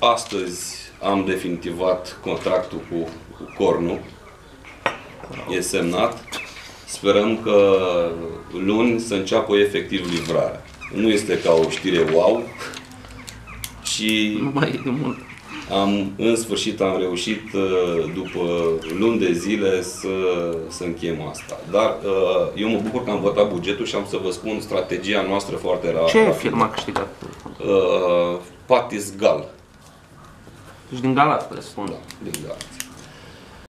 Astăzi am definitivat contractul cu, cu Cornu. E semnat. Sperăm că luni să înceapă efectiv livrarea. Nu este ca o știre wow, ci Nu mai e de mult. am, în sfârșit am reușit uh, după luni de zile să, să încheiem asta. Dar uh, eu mă bucur că am votat bugetul și am să vă spun strategia noastră foarte ra- Ce rapidă. firmă a câștigat? Uh, Patis Gal. Os Dingalat, parece. Dingalat.